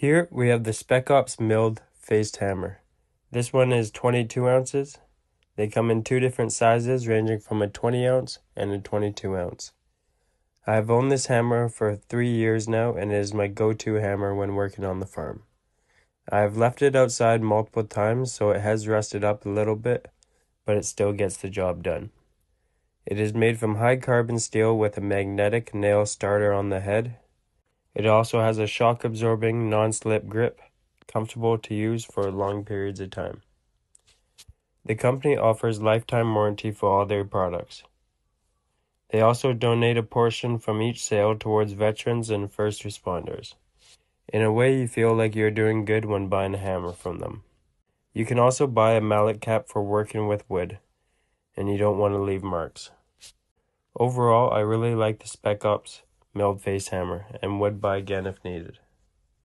Here we have the Spec Ops milled faced hammer. This one is 22 ounces. They come in two different sizes ranging from a 20 ounce and a 22 ounce. I have owned this hammer for three years now and it is my go-to hammer when working on the farm. I have left it outside multiple times so it has rusted up a little bit, but it still gets the job done. It is made from high carbon steel with a magnetic nail starter on the head it also has a shock absorbing non-slip grip, comfortable to use for long periods of time. The company offers lifetime warranty for all their products. They also donate a portion from each sale towards veterans and first responders. In a way, you feel like you're doing good when buying a hammer from them. You can also buy a mallet cap for working with wood, and you don't want to leave marks. Overall, I really like the Spec Ops milled face hammer and would buy again if needed.